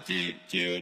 attitude